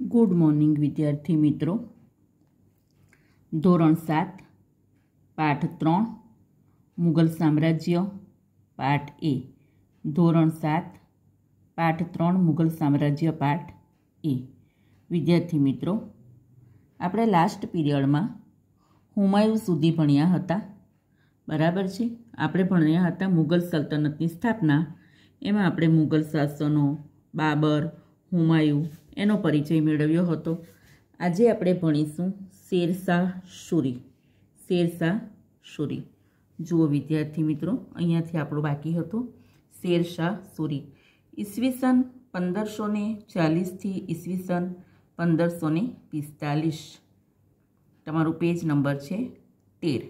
Good morning, વિદ્યાર્થી મિત્રો. ધોરણ સાત, પાઠ ત્રણ મુગલ સામ્રાજ્ય, પાઠ એ. ધોરણ સાત, પાઠ ત્રણ મુગલ સામ્રાજ્ય, પાઠ એ. વિદ્યાર્થી મિત્રો, આપણે લાસ્ટ પીરિયડમાં હુમાયુ સુધી ભણ્યા હતા. બરાબર છે? આપણે ભણ્યા હતા મુગલ સલ્તનતની સ્થાપના. એમાં આપણે મુગલ શાસનો, બાબર, હુમાયુ એનો પરિચય મેળવ્યો હતો. આજે આપણે ભણીશું શેરશાહ શુરી શેરશાહ શુરી જુઓ વિદ્યાર્થી મિત્રો, અહીંયાથી આપણો બાકી હતો. શેરશાહ સુરી. ઈસવીસન પંદરસો ને ચાલીસથી ઈસવીસન પંદરસો ને પિસ્તાલીસ. તમારો પેજ નંબર છે તેર.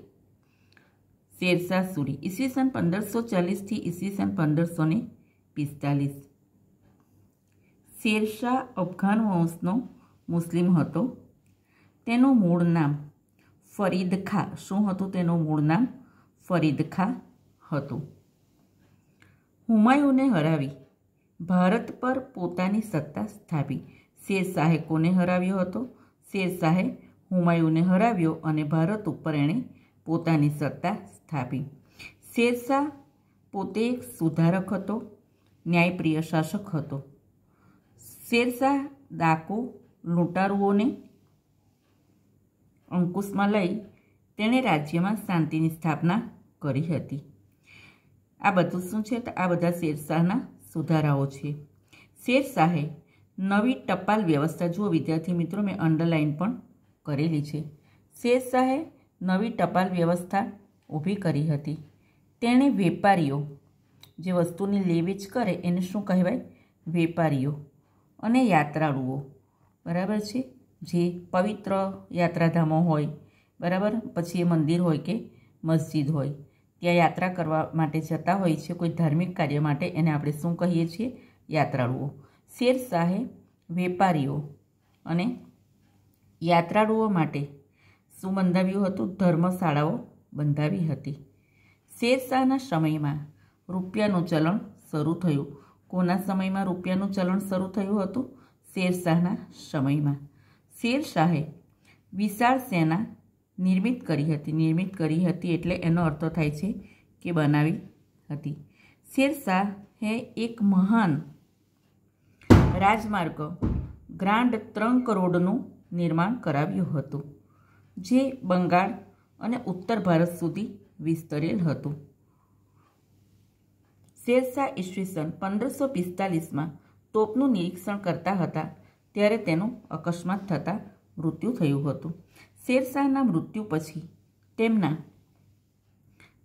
શેરશાહ સુરી. ઈસવીસન પંદરસો ચાલીસથી ઈસવીસન પંદરસો ને પિસ્તાલીસ. શેરશાહ અફઘાન વંશનો મુસ્લિમ હતો. તેનું મૂળ નામ ફરીદ ખા, શું હતું તેનું મૂળ નામ? ફરીદ ખા હતું. હુમાયુને હરાવી, ભારત પર પોતાની સત્તા સ્થાપી. શેરશાહે કોને હરાવ્યો હતો? શેરશાહે હુમાયુને હરાવ્યો અને ભારત ઉપર એણે પોતાની સત્તા સ્થાપી. શેરશાહ પોતે એક સુધારક હતો, ન્યાયપ્રિય શાસક હતો. શેરશાહ ડાકો લૂંટારુઓને અંકુશમાં લઈ તેણે રાજ્યમાં શાંતિની સ્થાપના કરી હતી. આ બધું શું છે? તો આ બધા શેરશાહના સુધારાઓ છે. શેરશાહે નવી ટપાલ વ્યવસ્થા જુઓ, વિદ્યાર્થી મિત્રો, મેં અંડરલાઇન પણ કરેલી છે. શેરશાહે નવી ટપાલ વ્યવસ્થા ઊભી કરી હતી. તેણે વેપારીઓ જે વસ્તુની લેવેચ કરે એને શું કહેવાય? વેપારીઓ. અને યાત્રાળુઓ. બરાબર છે? જે પવિત્ર યાત્રાધામો હોય, બરાબર? પછી એ મંદિર હોય કે મસ્જિદ હોય. ત્યાં યાત્રા કરવા માટે જતા હોય છે કોઈ ધાર્મિક કાર્ય માટે, એને આપણે શું કહીએ છીએ? યાત્રાળુઓ. શેરશાહે વેપારીઓ અને યાત્રાળુઓ માટે શું બંધાવ્યું હતું? ધર્મશાળાઓ બંધાવી હતી. શેરશાહના સમયમાં રૂપિયાનું ચલણ શરૂ થયું. કોના સમયમાં રૂપિયાનું ચલણ શરૂ થયું હતું? શેરશાહના સમયમાં. શેરશાહે વિશાળ સેના નિર્મિત કરી હતી. નિર્મિત કરી હતી એટલે એનો અર્થ થાય છે કે બનાવી હતી. શેરશાહે એક મહાન રાજમાર્ગ ગ્રાન્ડ ત્રણ રોડનું નિર્માણ કરાવ્યું હતું, જે બંગાળ અને ઉત્તર ભારત સુધી વિસ્તરેલ હતું. શેરશાહ ઈસવીસન પંદરસો પિસ્તાલીસમાં તોપનું નિરીક્ષણ કરતા હતા, ત્યારે તેનું અકસ્માત થતાં મૃત્યુ થયું હતું. શેરશાહના મૃત્યુ પછી તેમના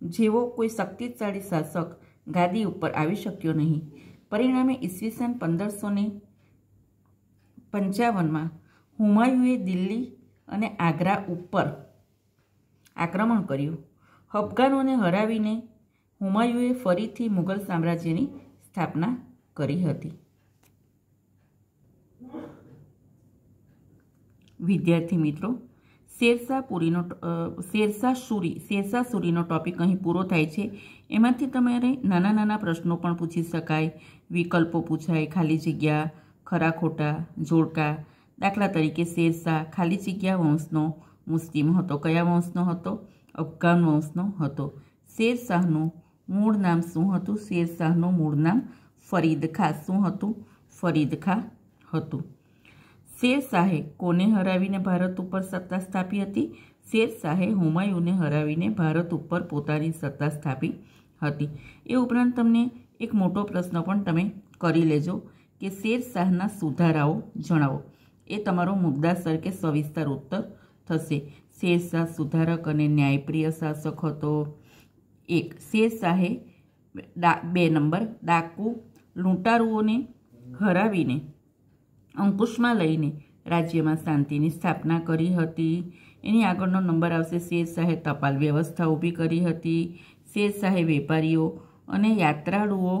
જેવો કોઈ શક્તિશાળી શાસક ગાદી ઉપર આવી શક્યો નહીં. પરિણામે ઈસવીસન પંદરસો ને પંચાવનમાં હુમાયુએ દિલ્હી અને આગ્રા ઉપર આક્રમણ કર્યું. અફઘાનોને હરાવીને હુમાયુએ ફરીથી મુઘલ સામ્રાજ્યની સ્થાપના કરી હતી. વિદ્યાર્થી મિત્રો શેરશાહ પુરીનો શેરશાહ સુરી શેરશાહ સુરીનો ટોપિક અહીં પૂરો થાય છે. એમાંથી તમારે નાના નાના પ્રશ્નો પણ પૂછી શકાય. વિકલ્પો પૂછાય, ખાલી જગ્યા, ખરા ખોટા, જોડકા, દાખલા તરીકે શેરશાહ ખાલી જગ્યા વંશનો, મુસ્લિમ હતો, કયા વંશનો હતો, અફઘાન વંશનો હતો. શેરશાહનું મૂળ નામ શું હતું? શેરશાહનું મૂળ નામ ફરીદ ખા શું હતું? ફરીદ ખા હતું. શેરશાહે કોને હરાવીને ભારત ઉપર સત્તા સ્થાપી હતી? શેરશાહે હુમાયુને હરાવીને ભારત ઉપર પોતાની સત્તા સ્થાપી હતી. એ ઉપરાંત તમને એક મોટો પ્રશ્ન પણ તમે કરી લેજો કે શેરશાહના સુધારાઓ જણાવો. એ તમારો મુદ્દાસર કે સવિસ્તાર ઉત્તર થશે. શેરશાહ સુધારક અને ન્યાયપ્રિય શાસક હતો. એક શેરશાહે બે નંબર ડાકુ લૂંટારુઓને હરાવીને, અંકુશમાં લઈને રાજ્યમાં શાંતિની સ્થાપના કરી હતી. એની આગળનો નંબર આવશે શેરશાહે ટપાલ વ્યવસ્થા ઊભી કરી હતી. શેરશાહે વેપારીઓ અને યાત્રાળુઓ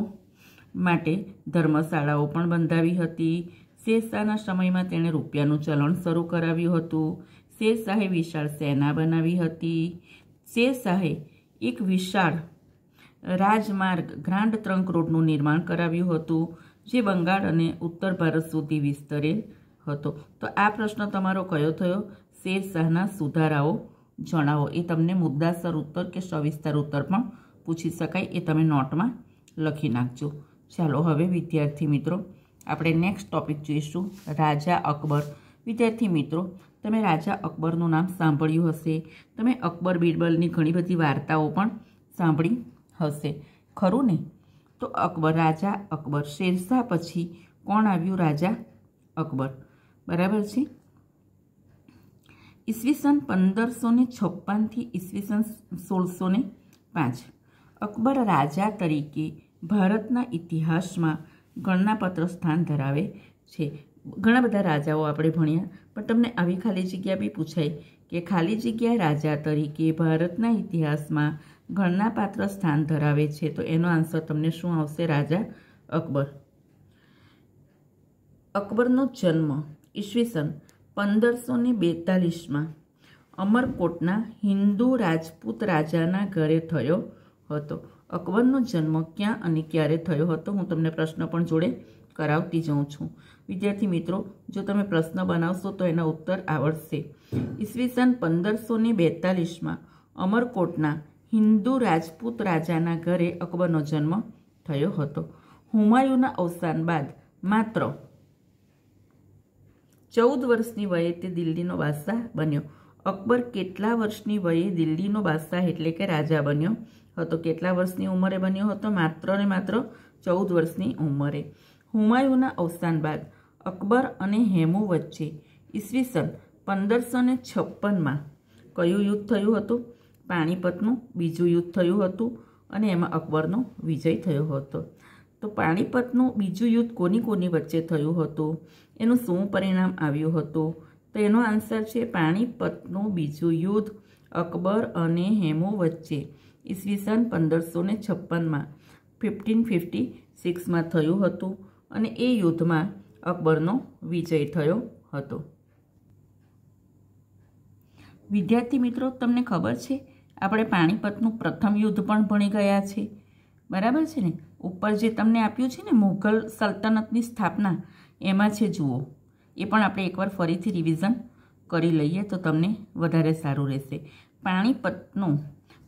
માટે ધર્મશાળાઓ પણ બંધાવી હતી. શેરશાહના સમયમાં તેણે રૂપિયાનું ચલણ શરૂ કરાવ્યું હતું. શેરશાહે વિશાળ સેના બનાવી હતી. શેરશાહે એક વિશાળ રાજમાર્ગ ગ્રાન્ડ ટ્રંક રોડનું નિર્માણ કરાવ્યું હતું, જે બંગાળ અને ઉત્તર ભારત સુધી વિસ્તરેલ હતો. તો આ પ્રશ્ન તમારો કયો થયો? શેરશાહના સુધારાઓ જણાવો. એ તમને મુદ્દાસર ઉત્તર કે સવિસ્તાર ઉત્તર પણ પૂછી શકાય, એ તમે નોટમાં લખી નાખજો. ચાલો હવે વિદ્યાર્થી મિત્રો, આપણે નેક્સ્ટ ટોપિક જોઈશું. રાજા અકબર. વિદ્યાર્થી મિત્રો તમે રાજા અકબરનું નામ સાંભળ્યું હશે. તમે અકબર બિરબલની ઘણી બધી વાર્તાઓ પણ સાંભળી હશે. ખરું ને? તો અકબર રાજા અકબર શેરશાહ પછી કોણ આવ્યું રાજા અકબર? બરાબર છે? ઈસવીસન પંદરસો ને છપ્પનથી ઈસવીસન સોળસો ને પાંચ. અકબર રાજા તરીકે ભારતના ઇતિહાસમાં ગણનાપત્ર સ્થાન ધરાવે છે. ઘણા બધા રાજાઓ આપણે ભણ્યા, પણ તમને આવી ખાલી જગ્યા બી પૂછાય કે ખાલી જગ્યા રાજા તરીકે ભારતના ઇતિહાસમાં ગણનાપાત્ર સ્થાન ધરાવે છે, તો એનો આન્સર તમને શું આવશે રાજા અકબર? અકબરનો જન્મ ઈસવીસન પંદરસો ને બેતાલીસમાં અમરકોટના હિન્દુ રાજપૂત રાજાના ઘરે થયો હતો. અકબરનો જન્મ ક્યાં અને ક્યારે થયો હતો, હું તમને પ્રશ્ન પણ જોડે કરાવતી જાઉં છું. વિદ્યાર્થી મિત્રો, જો તમે પ્રશ્ન બનાવશો તો એના ઉત્તર આવડશે. ઈસવીસન પંદરસો ને બેતાલીસમાં અમરકોટના હિન્દુ રાજપૂત રાજાના ઘરે અકબરનો જન્મ થયો હતો. હુમાયુના અવસાન બાદ માત્ર ચૌદ વર્ષની વયે તે દિલ્હીનો બાદશાહ બન્યો. અકબર કેટલા વર્ષની વયે દિલ્હીનો બાદશાહ એટલે કે રાજા બન્યો હતો? કેટલા વર્ષની ઉંમરે બન્યો હતો? માત્ર ને માત્ર ચૌદ વર્ષની ઉંમરે. હુમાયુના અવસાન બાદ અકબર અને હેમુ વચ્ચે ઈસવીસન પંદરસો ને છપ્પનમાં કયું યુદ્ધ થયું હતું? પાણીપતનું બીજું યુદ્ધ થયું હતું અને એમાં અકબરનો વિજય થયો હતો. તો પાણીપતનું બીજું યુદ્ધ કોની કોની વચ્ચે થયું હતું? એનું શું પરિણામ આવ્યું હતું? તો એનો આન્સર છે પાણીપતનું બીજું યુદ્ધ અકબર અને હેમુ વચ્ચે ઈસવીસન પંદરસો ને છપ્પનમાં ફિફ્ટીન ફિફ્ટી સિક્સમાં થયું હતું. અને એ યુદ્ધમાં અકબરનો વિજય થયો હતો. વિદ્યાર્થી મિત્રો, તમને ખબર છે, આપણે પાણીપતનું પ્રથમ યુદ્ધ પણ ભણી ગયા છે. બરાબર છે ને? ઉપર જે તમને આપ્યું છે ને, મુઘલ સલ્તનતની સ્થાપના, એમાં છે, જુઓ. એ પણ આપણે એકવાર ફરીથી રિવિઝન કરી લઈએ તો તમને વધારે સારું રહેશે. પાણીપતનું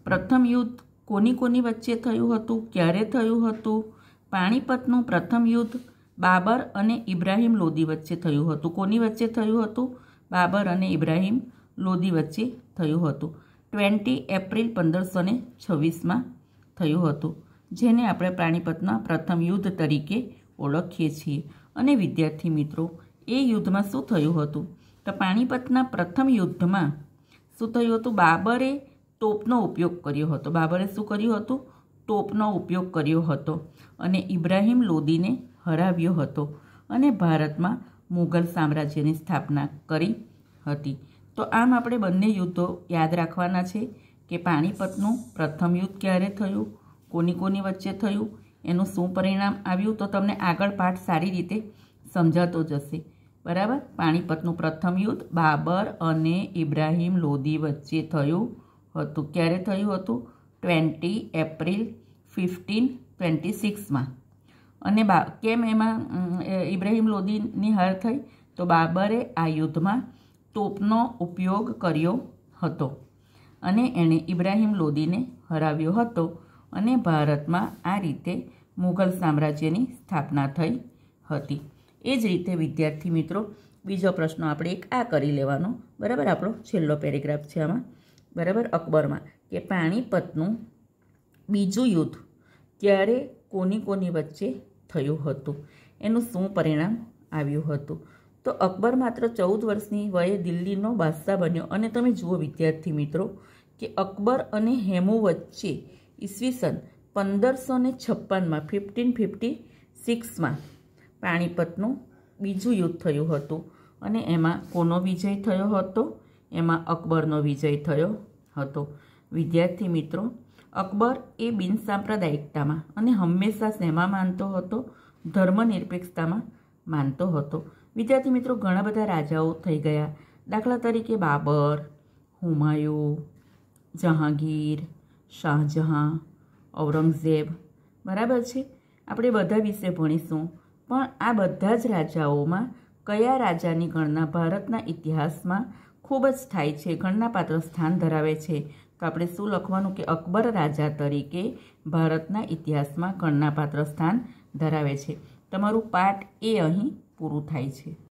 પ્રથમ યુદ્ધ કોની કોની વચ્ચે થયું હતું? ક્યારે થયું હતું? પાણીપતનું પ્રથમ યુદ્ધ બાબર અને ઇબ્રાહિમ લોદી વચ્ચે થયું હતું. કોની વચ્ચે થયું હતું? બાબર અને ઇબ્રાહિમ લોદી વચ્ચે થયું હતું. ટ્વેન્ટી એપ્રિલ પંદરસો ને છવ્વીસમાં થયું હતું, જેને આપણે પ્રાણીપતના પ્રથમ યુદ્ધ તરીકે ઓળખીએ છીએ. અને વિદ્યાર્થી મિત્રો, એ યુદ્ધમાં શું થયું હતું? તો પાણીપતના પ્રથમ યુદ્ધમાં શું થયું હતું? બાબરે તોપનો ઉપયોગ કર્યો હતો. બાબરે શું કર્યું હતું? તોપનો ઉપયોગ કર્યો હતો. અને ઇબ્રાહિમ લોદીને હરાવ્યો હતો અને ભારતમાં મુઘલ સામ્રાજ્યની સ્થાપના કરી હતી. તો આમ આપણે બંને યુદ્ધો યાદ રાખવાના છે કે પાણીપતનું પ્રથમ યુદ્ધ ક્યારે થયું, કોની કોની વચ્ચે થયું, એનું શું પરિણામ આવ્યું તો તમને આગળ પાઠ સારી રીતે સમજાતો જશે. બરાબર? પાણીપતનું પ્રથમ યુદ્ધ બાબર અને ઇબ્રાહિમ લોદી વચ્ચે થયું હતું. ક્યારે થયું હતું? ટ્વેન્ટી એપ્રિલ ફિફ્ટીન ટ્વેન્ટી સિક્સમાં. અને બા, કેમ એમાં ઇબ્રાહિમ લોદીની હાર થઈ? તો બાબરે આ યુદ્ધમાં તોપનો ઉપયોગ કર્યો હતો અને એણે ઇબ્રાહિમ લોદીને હરાવ્યો હતો અને ભારતમાં આ રીતે મુઘલ સામ્રાજ્યની સ્થાપના થઈ હતી. એ જ રીતે, વિદ્યાર્થી મિત્રો, બીજો પ્રશ્ન આપણે એક આ કરી લેવાનો. બરાબર? આપણો છેલ્લો પેરેગ્રાફ છે આમાં. બરાબર? અકબરમાં કે પાણીપતનું બીજું યુદ્ધ ક્યારે કોની કોની વચ્ચે થયું હતું. એનું શું પરિણામ આવ્યું હતું? તો અકબર માત્ર ચૌદ વર્ષની વયે દિલ્હીનો બાદશાહ બન્યો. અને તમે જુઓ વિદ્યાર્થી મિત્રો, કે અકબર અને હેમુ વચ્ચે ઈસવીસન પંદરસો ને છપ્પનમાં ફિફ્ટીન ફિફ્ટી સિક્સમાં પાણીપતનું બીજું યુદ્ધ થયું હતું. અને એમાં કોનો વિજય થયો હતો? એમાં અકબરનો વિજય થયો હતો. વિદ્યાર્થી મિત્રો, અકબર એ બિનસાંપ્રદાયિકતામાં અને હંમેશા શેમાં માનતો હતો ધર્મનિરપેક્ષતામાં માનતો હતો. વિદ્યાર્થી મિત્રો, ઘણા બધા રાજાઓ થઈ ગયા. દાખલા તરીકે બાબર, હુમાયુ, જહાંગીર, શાહજહાં, ઔરંગઝેબ, બરાબર છે? આપણે બધા વિશે ભણીશું, પણ આ બધા જ રાજાઓમાં કયા રાજાની ગણના ભારતના ઇતિહાસમાં ખૂબ જ થાય છે ગણનાપાત્ર સ્થાન ધરાવે છે? તો આપણે શું લખવાનું કે અકબર રાજા તરીકે ભારતના ઇતિહાસમાં ગણનાપાત્ર સ્થાન ધરાવે છે. તમારું પાઠ એ અહીં પૂરું થાય છે.